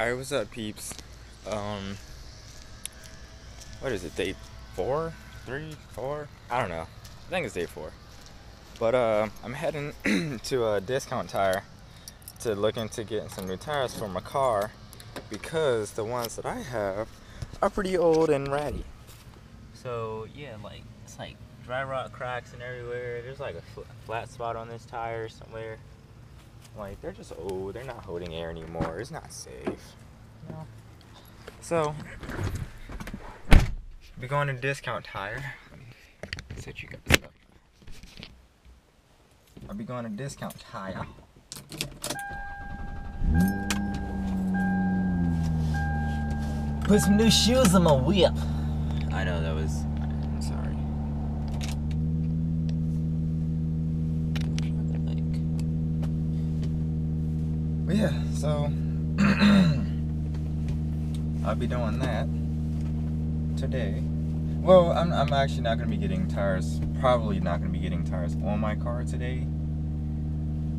Alright, what's up, peeps? Um, what is it, day four, three, four? I don't know. I think it's day four. But, uh, I'm heading to a discount tire to look into getting some new tires for my car because the ones that I have are pretty old and ratty. So, yeah, like, it's like dry rot cracks and everywhere. There's like a fl- flat spot on this tire somewhere. Like they're just old. They're not holding air anymore. It's not safe. You know? So be going to discount tire. Set you guys up. I'll be going to discount tire. Put some new shoes on my whip. I know that was. I'm sorry. But yeah, so I'll be doing that today. Well, I'm, I'm actually not going to be getting tires, probably not going to be getting tires on my car today.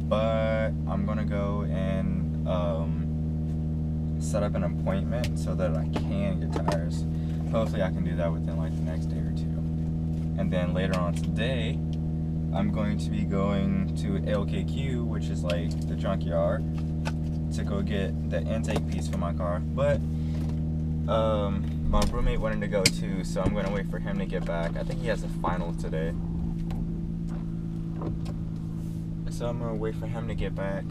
But I'm going to go and um, set up an appointment so that I can get tires. Hopefully, I can do that within like the next day or two. And then later on today, I'm going to be going to LKQ, which is like the junkyard, to go get the intake piece for my car. But um, my roommate wanted to go too, so I'm gonna wait for him to get back. I think he has a final today. So I'm gonna wait for him to get back.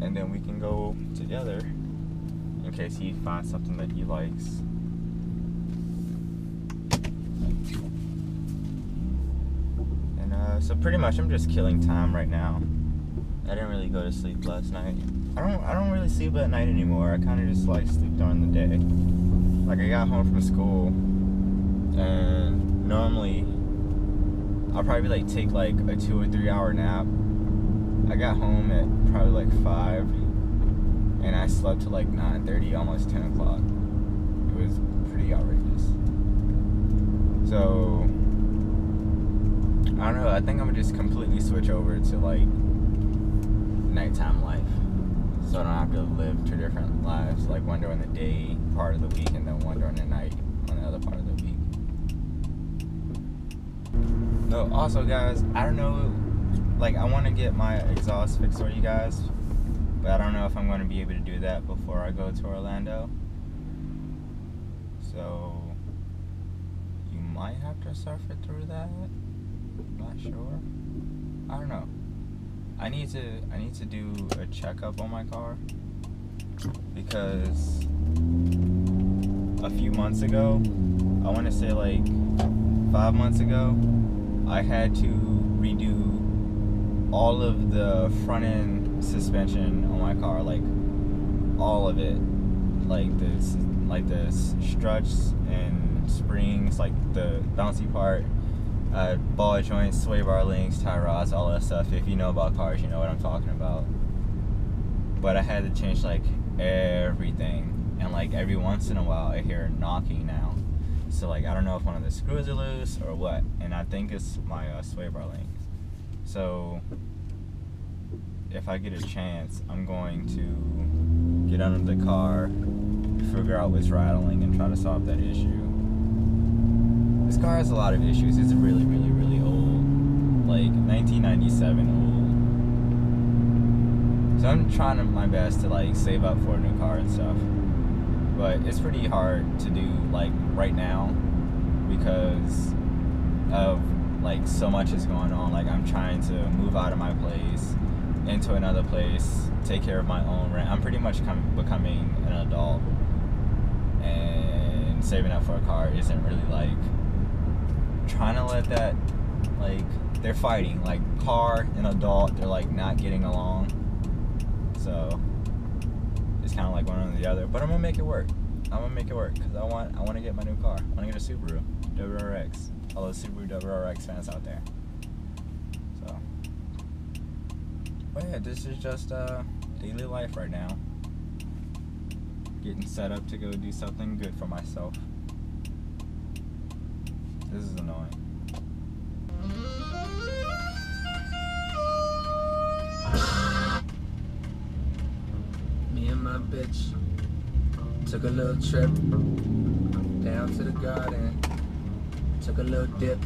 And then we can go together in case he finds something that he likes. And uh, so pretty much I'm just killing time right now. I didn't really go to sleep last night. I don't I don't really sleep at night anymore. I kind of just like sleep during the day. Like I got home from school and normally I'll probably like take like a 2 or 3 hour nap. I got home at probably like 5 and I slept till like 9:30 almost 10 o'clock. It was pretty outrageous. So I don't know. I think I'm gonna just completely switch over to like nighttime life, so I don't have to live two different lives, like one during the day part of the week and then one during the night on the other part of the week. No, also guys, I don't know. Like I want to get my exhaust fixed for you guys, but I don't know if I'm going to be able to do that before I go to Orlando. So you might have to suffer through that. Not sure. I don't know. I need to I need to do a checkup on my car. Because a few months ago, I want to say like 5 months ago, I had to redo all of the front end suspension on my car like all of it. Like this like the struts and springs like the bouncy part uh, ball joints, sway bar links, tie rods, all that stuff. If you know about cars, you know what I'm talking about. But I had to change like everything, and like every once in a while, I hear knocking now. So like I don't know if one of the screws are loose or what, and I think it's my uh, sway bar link. So if I get a chance, I'm going to get under the car, figure out what's rattling, and try to solve that issue. This car has a lot of issues. It's really, really, really old. Like 1997 old. So I'm trying my best to like save up for a new car and stuff. But it's pretty hard to do like right now because of like so much is going on. Like I'm trying to move out of my place into another place, take care of my own rent. I'm pretty much com- becoming an adult, and saving up for a car isn't really like trying to let that like they're fighting like car and adult they're like not getting along. So it's kind of like one or the other but i'm gonna make it work. I'm gonna make it work because i want i want to get my new car. I want to get a subaru wrx all those subaru wrx fans out there. So but yeah this is just uh daily life right now. Getting set up to go do something good for myself this is annoying. Me and my bitch. Took a little trip down to the garden. Took a little dip.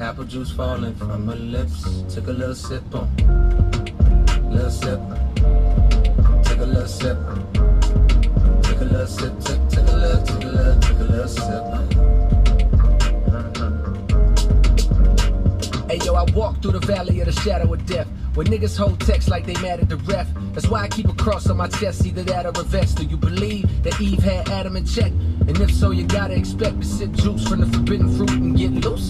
Apple juice falling from her lips. Took a little sip on. Little sip. Took a little sip. Took a little sip. Took, took a little, took a little, took a little sip. Walk through the valley of the shadow of death. Where niggas hold text like they mad at the ref. That's why I keep a cross on my chest, either that or a vest. Do you believe that Eve had Adam in check? And if so, you gotta expect to sip juice from the forbidden fruit and get loose.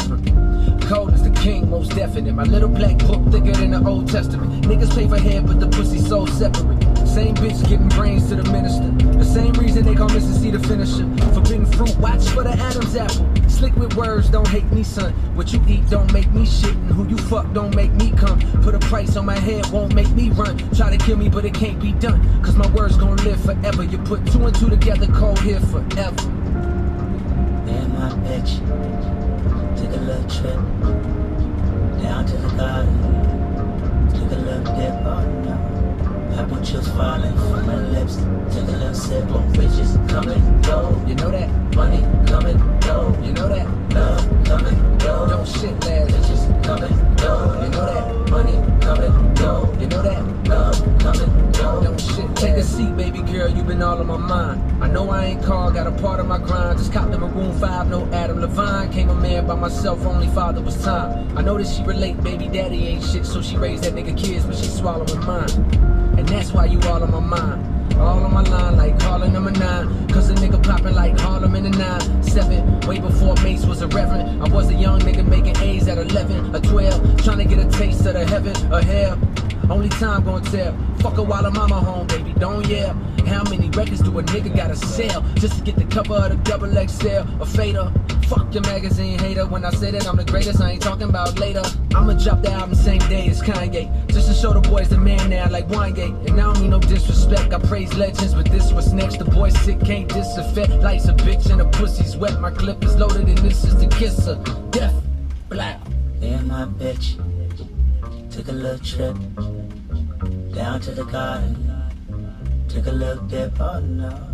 Cold as the king, most definite. My little black book thicker than the Old Testament. Niggas pay for head, but the pussy so separate. Same bitch giving brains to the minister. The same reason they call Mr. C the finisher. Forbidden fruit, watch for the Adam's apple. Slick with words, don't hate me, son. What you eat don't make me shit, and who you fuck don't make me come. Put a price on my head, won't make me run. Try to kill me, but it can't be done. Cause my words gon' live forever. You put two and two together, cold here forever. And my bitch took a little trip down to the garden. Took a little dip, oh no. Apple juice falling from my lips. Took a little sip on riches come and go. You know that? Money come and go. You know that? Love come and go. Don't shit last. Riches come and go. You know that? Money come and go. You know that? Love come and go. Don't shit. Take a seat, baby girl, You've been all on my mind. I know I ain't called, got a part of my grind. Just copped in Maroon 5, no Adam Levine. Came a man by myself, only father was time. I know that she relate, baby daddy ain't shit, so she raised that nigga kids, but she swallowing mine. And that's why you all on my mind. All on my line, like calling number nine. Cause a nigga popping like Harlem in the nine. Seven, way before Mase was a reverend. I was a young nigga making A's at 11 or 12. Trying to get a taste of the heaven or hell. Only time gonna tell. Fuck her while her mama home, baby, don't yell. How many records do a nigga gotta sell just to get the cover of the double XL or fader? Fuck your magazine hater. When I say that I'm the greatest, I ain't talking about later. I'ma drop the album same day as Kanye. Just to show the boys the man now, like Wanya. And I don't mean no disrespect, I praise legends, but this what's next. The boy sick, can't disaffect. Life's a bitch and the pussy's wet. My clip is loaded and this is the kisser. Death, black. And my bitch took a little trip down to the garden. Took a little dip, oh no.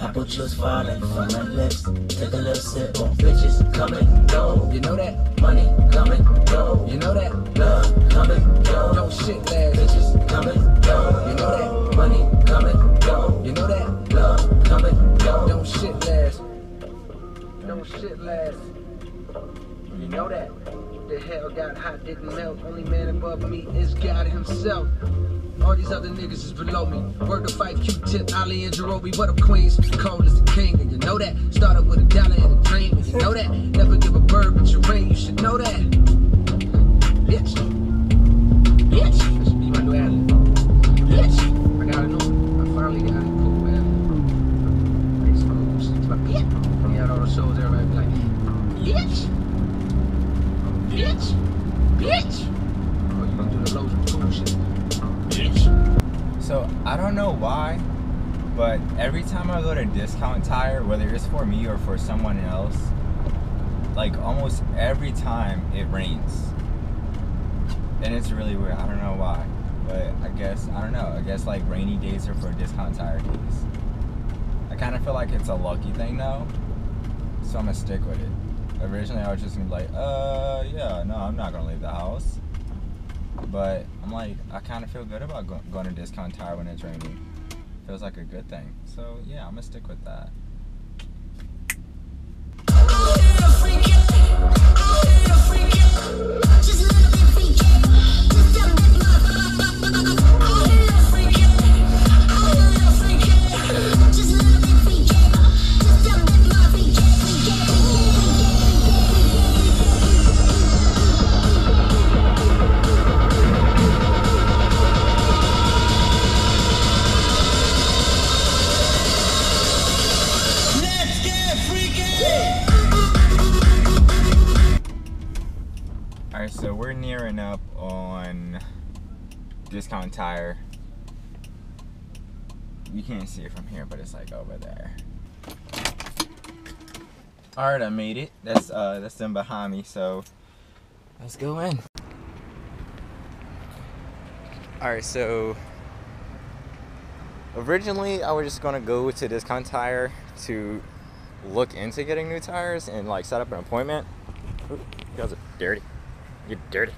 Apple juice falling from my lips. Take a little sip on riches come and go. You know that? Money come and go. You know that? Love come and go. Don't shit last. Riches come and go. You know that? Money come and go. You know that? Love come and go. Don't shit last. Don't shit last. You know that? Hell got hot, didn't melt. Only man above me is God Himself. All these other niggas is below me. Word to Phife Q-Tip, Ali and Jarobi. What up, Queens? Cold as the king, and you know that. Started with a dollar and a dream, and you know that. Never give a bird but your ring, you should know that. Bitch. Bitch. To discount tire, whether it's for me or for someone else, like almost every time it rains. And it's really weird. I don't know why. But I guess I don't know. I guess like rainy days are for discount tire days. I kind of feel like it's a lucky thing though. So I'm gonna stick with it. Originally I was just gonna be like, uh yeah, no, I'm not gonna leave the house. But I'm like, I kind of feel good about go- going to discount tire when it's raining. Feels like a good thing. So yeah, I'm gonna stick with that. Here, but it's like over there. All right, I made it. That's uh, that's them behind me. So let's go in. All right, so originally I was just gonna go to Discount Tire to look into getting new tires and like set up an appointment. Ooh, you guys are dirty. You're dirty.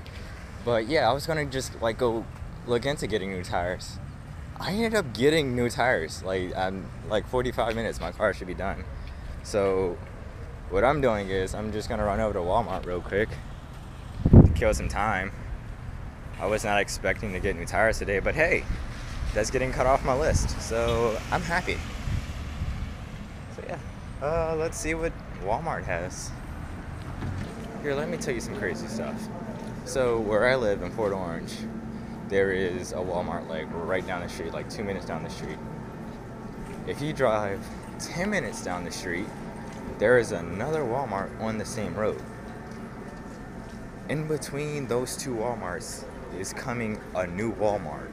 But yeah, I was gonna just like go look into getting new tires. I ended up getting new tires. Like I'm like 45 minutes, my car should be done. So what I'm doing is I'm just gonna run over to Walmart real quick to kill some time. I was not expecting to get new tires today, but hey, that's getting cut off my list. So I'm happy. So yeah, uh, let's see what Walmart has. Here, let me tell you some crazy stuff. So where I live in Port Orange, there is a Walmart like right down the street, like two minutes down the street. If you drive 10 minutes down the street, there is another Walmart on the same road. In between those two Walmarts is coming a new Walmart.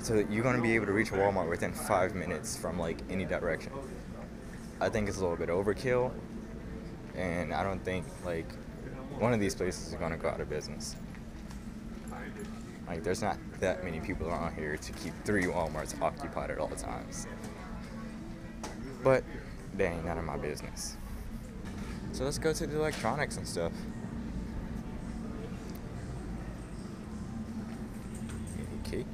So you're gonna be able to reach a Walmart within five minutes from like any direction. I think it's a little bit overkill, and I don't think like one of these places is gonna go out of business. Like there's not that many people around here to keep three Walmarts occupied at all times. But they ain't none of my business. So let's go to the electronics and stuff. Okay.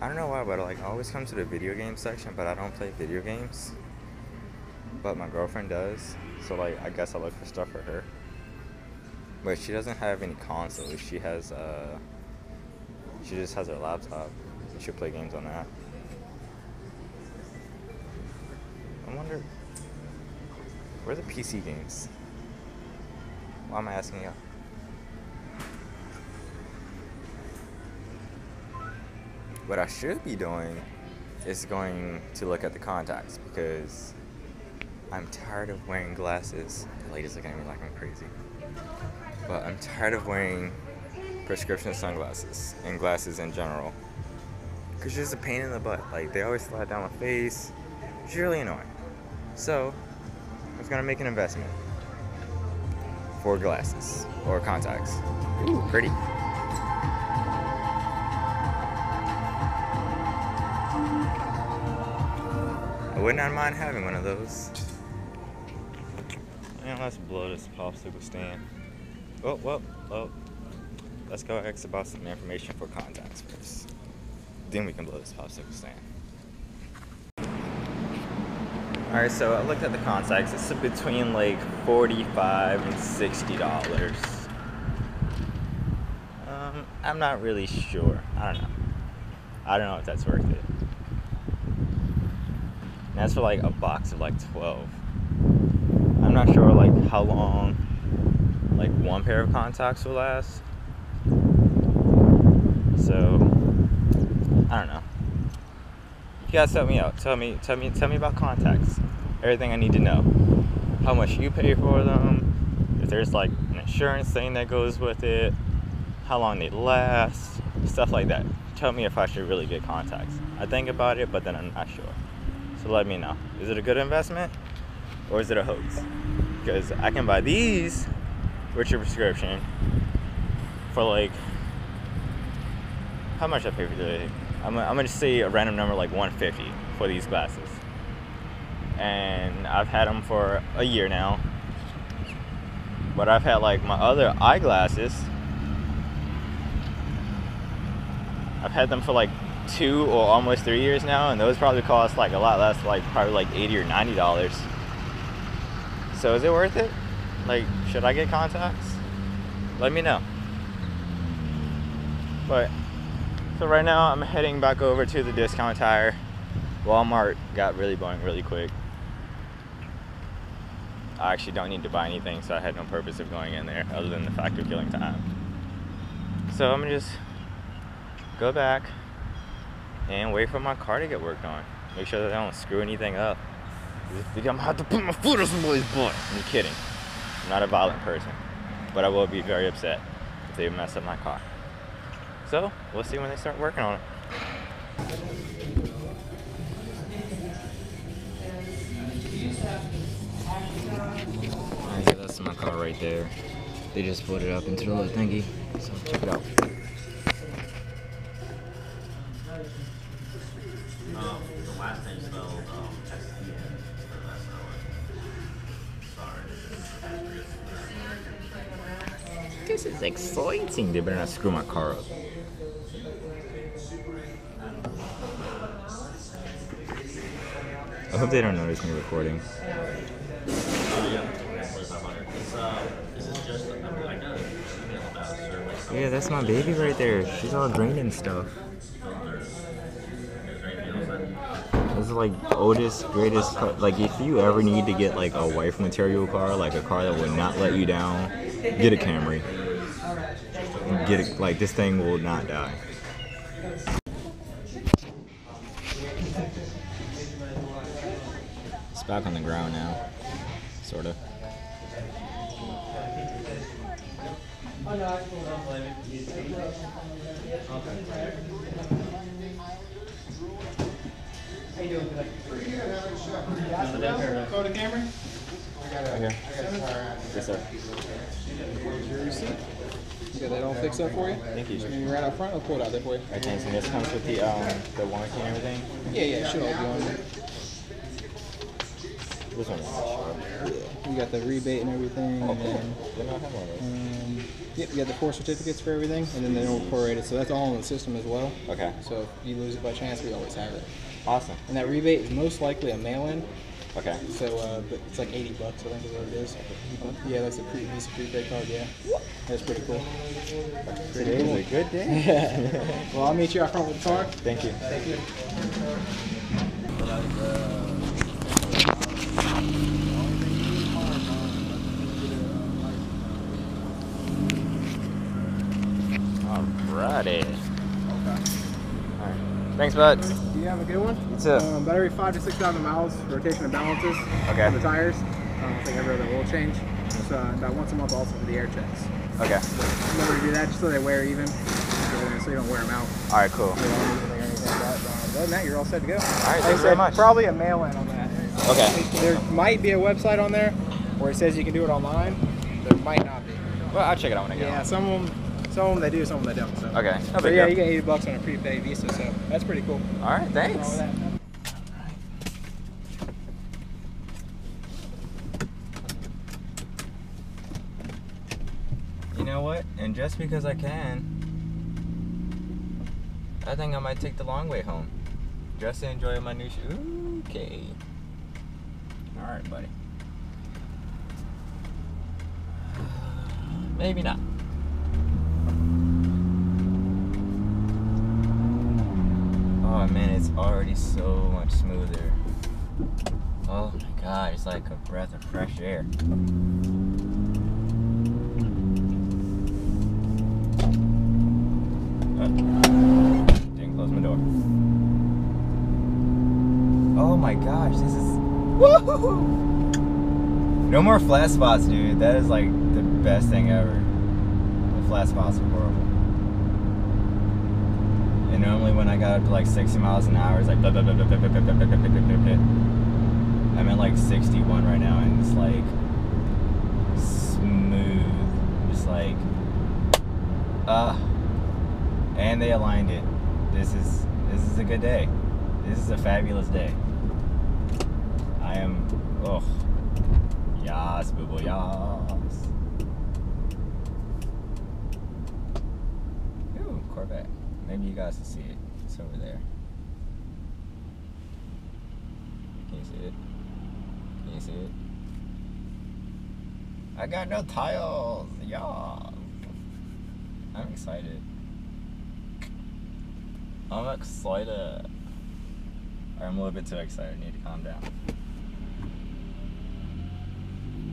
I don't know why, but like I always come to the video game section, but I don't play video games. But my girlfriend does, so like I guess I look for stuff for her. But she doesn't have any consoles. She has uh, she just has her laptop. And she'll play games on that. I wonder where are the PC games? Why am I asking you? What I should be doing is going to look at the contacts because I'm tired of wearing glasses. The ladies looking at me like I'm crazy. But I'm tired of wearing prescription sunglasses and glasses in general. Because it's just a pain in the butt. Like, they always slide down my face. It's really annoying. So, I was gonna make an investment for glasses or contacts. Ooh, pretty. I would not mind having one of those. And let's blow this popsicle stand. Oh, well, well. Let's go ask about some information for contacts first. Then we can blow this popsicle stand. Alright, so I looked at the contacts. It's between like 45 and $60. Um, I'm not really sure. I don't know. I don't know if that's worth it. And that's for like a box of like 12. Not sure like how long like one pair of contacts will last. So I don't know. You guys help me out. Tell me tell me tell me about contacts. Everything I need to know. How much you pay for them, if there's like an insurance thing that goes with it, how long they last, stuff like that. Tell me if I should really get contacts. I think about it, but then I'm not sure. So let me know. Is it a good investment or is it a hoax? Because I can buy these with your prescription for like how much I pay for the I'm, I'm gonna say a random number like 150 for these glasses. And I've had them for a year now. But I've had like my other eyeglasses. I've had them for like two or almost three years now and those probably cost like a lot less like probably like 80 or 90 dollars so is it worth it? Like should I get contacts? Let me know. But so right now I'm heading back over to the discount tire. Walmart got really boring really quick. I actually don't need to buy anything so I had no purpose of going in there other than the fact of killing time. So I'm gonna just go back and wait for my car to get worked on. Make sure that I don't screw anything up. I'm gonna have to put my foot on somebody's butt. I'm kidding. I'm not a violent person, but I will be very upset if they mess up my car. So we'll see when they start working on it. So that's my car right there. They just put it up into the little thingy. So check it out. They better not screw my car up. I hope they don't notice me recording. Yeah. 4500. It's, this is just, I mean, I got an email about service. Yeah, that's my baby right there. She's all draining stuff. This is like oldest, greatest. Car. Like if you ever need to get like a wife material car, like a car that would not let you down, get a Camry get it, like this thing will not die. It's back on the ground now, sort of. How you doing? Go to camera. I got a. Yes, sir. Your receipt. You got that up for you? Thank you. Just maybe right out front. I'll pull it out there for you. Alright, thanks. And this comes with the um the warranty and everything. Yeah, yeah, it should all be on there. This one sure. You got the rebate and everything, Oh, and then Didn't know I had one of those. um, yep, you got the four certificates for everything, and then they're all prorated. So that's all in the system as well. Okay. So if you lose it by chance, we always have it. Awesome. And that rebate is most likely a mail-in. Okay. So uh, but it's like 80 bucks, I think is what it is. Yeah, that's a pre Visa prepaid card. Yeah, that's pretty cool. Today is a good day. well, I'll meet you out front with the car. Thank you. Thank you. Alrighty. Alright. Thanks, bud. Do you have a good one? You too. Um, about every five to six thousand miles, rotation and balances Okay. for the tires. Um, I think every other oil change. So uh, about once a month also for the air checks. Okay. Remember to do that just so they wear even, so you don't wear them out. Alright, cool. You know, like that. Um, other than that, you're all set to go. All right, thanks very much. Probably a mail-in on that. Okay. There might be a website on there where it says you can do it online. There might not be. Well, I'll check it out when I get Yeah, home. some of them, some of them they do, some of them they don't. So. Okay. No So yeah, you get 80 bucks on a prepaid Visa, so that's pretty cool. Alright, thanks. with? You know what? And just because I can, I think I might take the long way home. Just to enjoy my new shoe. Okay. Alright, buddy. Maybe not. Oh man, it's already so much smoother. Oh my god, it's like a breath of fresh air. Uh, didn't close my door. Oh my gosh, this is woohoo! No more flat spots, dude. That is like the best thing ever. The flat spots are horrible. And normally when I got up to like 60 miles an hour, it's like. I'm at like 61 right now, and it's like smooth, just like ah. and they aligned it. This is this is a good day. This is a fabulous day. I am oh yas boo boo yas. Ooh, Corvette. Maybe you guys can see it. It's over there. Can you see it? Can you see it? I got no tiles. y'all. I'm excited. I'm excited. I'm a little bit too excited. I need to calm down.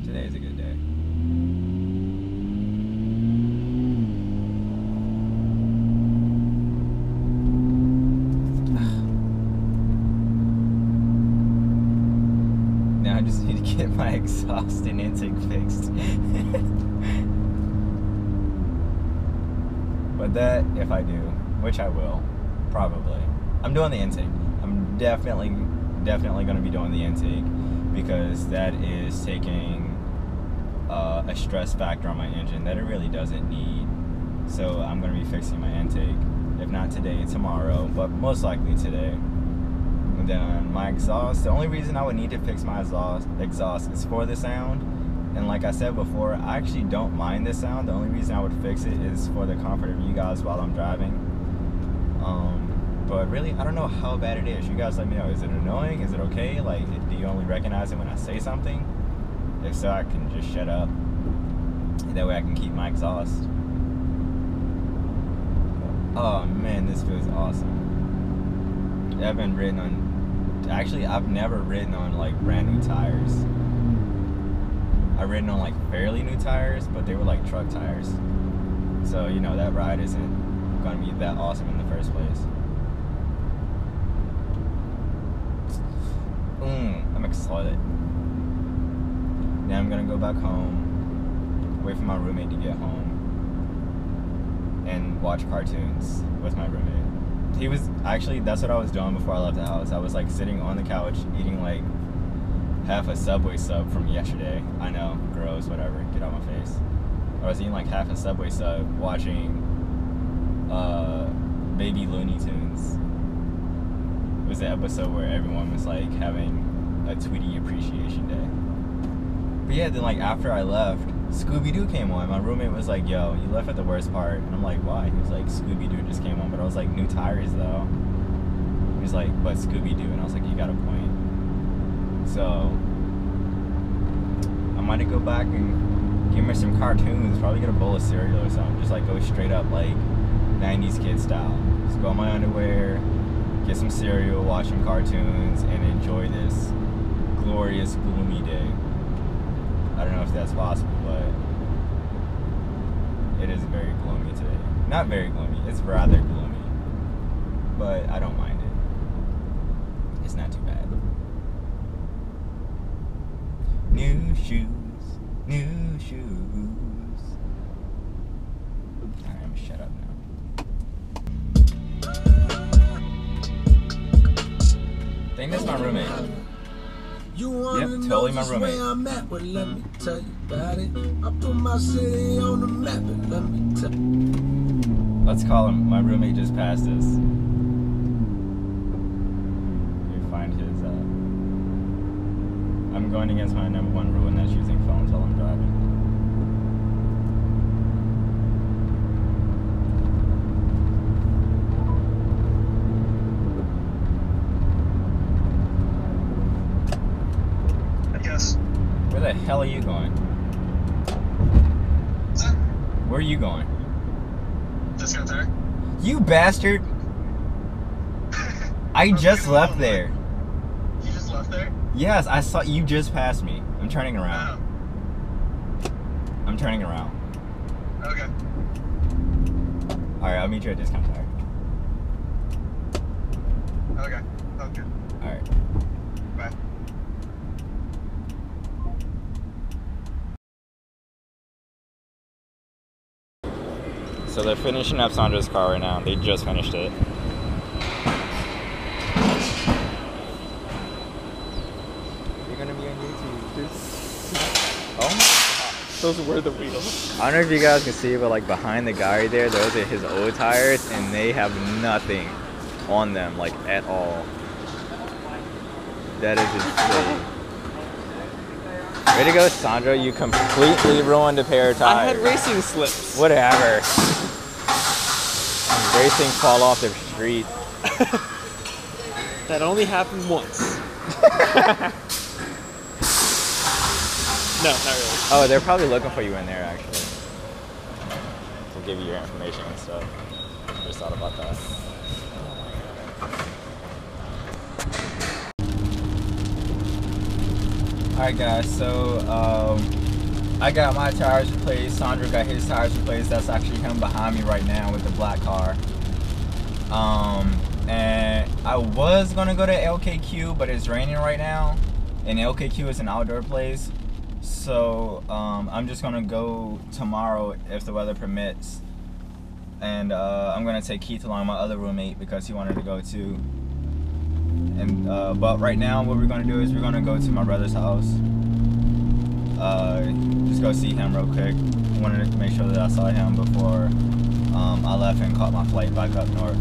Today is a good day. Now I just need to get my exhaust and intake fixed. but that, if I do, which I will, probably. I'm doing the intake. I'm definitely, definitely going to be doing the intake because that is taking uh, a stress factor on my engine that it really doesn't need. So I'm gonna be fixing my intake. If not today, tomorrow, but most likely today. Then my exhaust. The only reason I would need to fix my exhaust exhaust is for the sound. And like I said before, I actually don't mind the sound. The only reason I would fix it is for the comfort of you guys while I'm driving. Um, but really, I don't know how bad it is. You guys let me know. Is it annoying? Is it okay? Like, do you only recognize it when I say something? If so, I can just shut up. That way I can keep my exhaust. Oh man, this feels awesome. I've been ridden on. Actually, I've never ridden on like brand new tires. I've ridden on like fairly new tires, but they were like truck tires. So you know that ride isn't gonna be that awesome in the first place. Mm, I'm excited. Now I'm gonna go back home, wait for my roommate to get home, and watch cartoons with my roommate. He was actually that's what I was doing before I left the house. I was like sitting on the couch eating like half a Subway sub from yesterday. I know, gross, whatever. Get out of my face. I was eating like half a Subway sub, watching uh, Baby Looney Tunes. It was the episode where everyone was like having a Tweety Appreciation Day. But yeah, then like after I left, Scooby Doo came on. My roommate was like, "Yo, you left at the worst part," and I'm like, "Why?" He was like, "Scooby Doo just came on," but I was like, "New tires though." He was like, "But Scooby Doo," and I was like, "You got a point." So I might go back and give me some cartoons. Probably get a bowl of cereal or something. Just like go straight up like '90s kid style. Just go in my underwear, get some cereal, watch some cartoons, and enjoy this glorious gloomy day. I don't know if that's possible, it is very gloomy today. Not very gloomy. It's rather gloomy, but I don't mind it. It's not too bad. New shoes, new shoes. Alright, I'm shut up now. I think that's my roommate. You wanna Yep, know totally my just roommate. where I'm at? Well, let me tell you about it. I put my city on the map, and let me tell you. Let's call him. My roommate just passed us. You find his. Uh... I'm going against my number one rule, and that's using phones while I'm driving. Hell are you going? Where are you going? Just got there. You bastard! I just left there. You just left there? Yes, I saw you just passed me. I'm turning oh. around. I'm turning around. Oh. Okay. Alright, I'll meet you at discount tire. Okay. Okay. Alright. So they're finishing up Sandra's car right now. They just finished it. You're gonna be on YouTube, dude. Oh Those were the wheels. I don't know if you guys can see, but like behind the guy right there, those are his old tires, and they have nothing on them, like at all. That is insane. Way to go, Sandra! You completely ruined a pair of I had racing slips. Whatever. Racing fall off the street. That only happened once. no, not really. Oh, they're probably looking for you in there, actually. To give you your information and stuff. Just thought about that. Alright guys, so um, I got my tires replaced, Sandra got his tires replaced. That's actually him behind me right now with the black car. Um, and I was gonna go to LKQ, but it's raining right now. And LKQ is an outdoor place. So um, I'm just gonna go tomorrow if the weather permits, and uh, I'm gonna take Keith along, my other roommate, because he wanted to go too. And uh, but right now, what we're gonna do is we're gonna go to my brother's house, uh, just go see him real quick. Wanted to make sure that I saw him before um, I left and caught my flight back up north.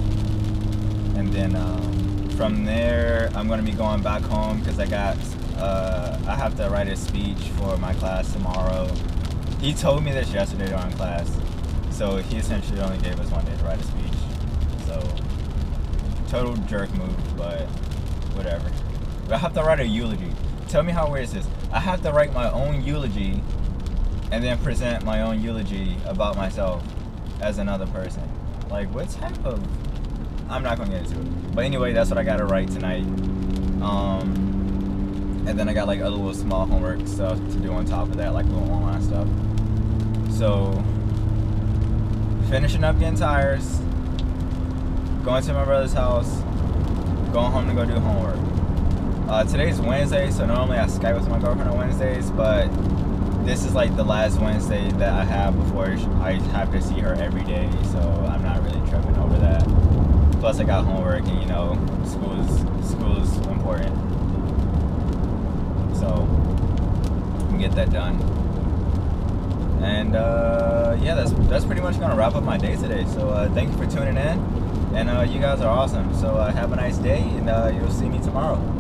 And then um, from there, I'm gonna be going back home because I got uh, I have to write a speech for my class tomorrow. He told me this yesterday during class, so he essentially only gave us one day to write a speech. So total jerk move, but whatever. I have to write a eulogy. Tell me how weird is this? I have to write my own eulogy and then present my own eulogy about myself as another person. Like, what type of. I'm not gonna get into it. But anyway, that's what I gotta write tonight. Um, and then I got like other little small homework stuff to do on top of that, like little online stuff. So, finishing up getting tires, going to my brother's house, going home to go do homework. Uh, today's Wednesday, so normally I Skype with my girlfriend on Wednesdays, but this is like the last Wednesday that I have before I have to see her every day, so I'm not really tripping over that. Plus, I got homework, and you know, school is school is important, so can get that done. And uh, yeah, that's that's pretty much gonna wrap up my day today. So uh, thank you for tuning in, and uh, you guys are awesome. So uh, have a nice day, and uh, you'll see me tomorrow.